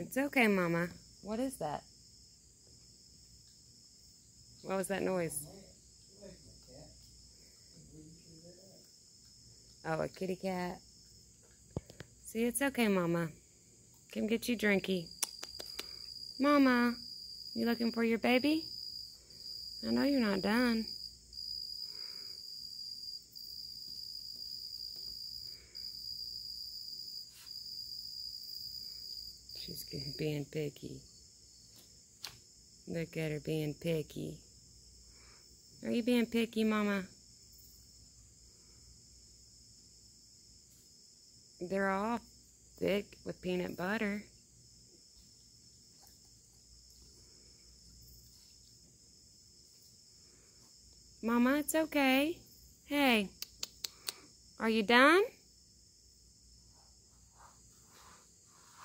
It's okay, Mama. What is that? What was that noise? Oh, a kitty cat. See, it's okay, Mama. Come get you drinky. Mama, you looking for your baby? I know you're not done. She's being picky. Look at her being picky. Are you being picky, Mama? They're all thick with peanut butter. Mama, it's okay. Hey, are you done?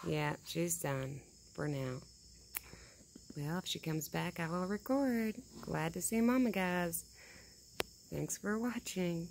Yeah, she's done for now. Well, if she comes back, I will record. Glad to see Mama, guys. Thanks for watching.